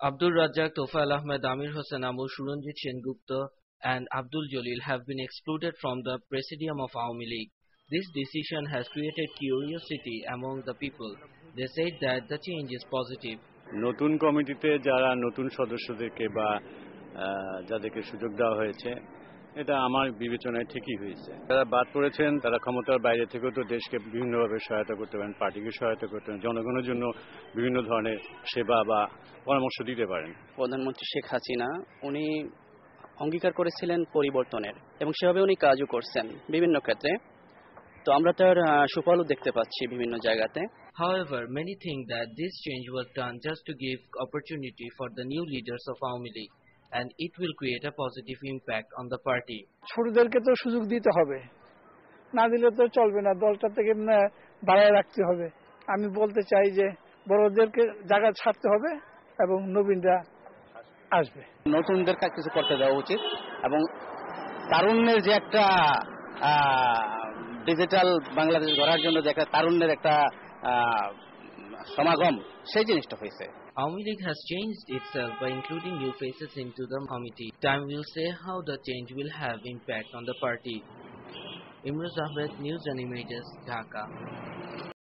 Abdul Razzak, Tofail Ahmed, Amir Hossain Abu Suranjit Sengupta and Abdul Jalil have been excluded from the presidium of Awami League. This decision has created curiosity among the people they said that the change is positive নতুন কমিটিতে যারা নতুন সদস্যদেরকে বা যাদেরকে সুযোগ দেওয়া হয়েছে এটা আমার বিবেচনায় ঠিকই হয়েছে। যারা বাদ পড়েছেন তারা ক্ষমতার বাইরে থেকেও তো দেশকে বিভিন্নভাবে সহায়তা করতে পারেন পার্টিকে সহায়তা করতে পারেন জনগণের জন্য বিভিন্ন ধরনের সেবা বা পরামর্শ দিতে পারেন। প্রধানমন্ত্রী শেখ হাসিনা উনি অঙ্গীকার করেছিলেন পরিবর্তনের এবং সেভাবে উনি কাজও করছেন বিভিন্ন ক্ষেত্রে। তো আমরা তার সুফলও দেখতে পাচ্ছি বিভিন্ন জায়গাতে। However, many think that this change was done just to give opportunity for the new leaders of League, and it will create a positive impact on the party. ছোটদেরকে তো সুযোগ দিতে হবে। না দিলে তো চলবে না দলটা থেকে বাড়ায় রাখতে হবে। আমি বলতে চাই যে বড়দেরকে জায়গা ছাড়তে হবে এবং নবীনরা আসবে। নতুনদের কাজ কিছু করতে দেওয়া উচিত এবং তারুণ্যের যে একটা ডিজিটাল বাংলাদেশ গড়ার জন্য যে একটা তারুণ্যের একটা আহ, সমাগম সেই জিনিসটা হয়েছে Awami League has changed itself by including new faces into the committee. Time will say how the change will have impact on the party. Imruz Ahmed, News and Images, Dhaka.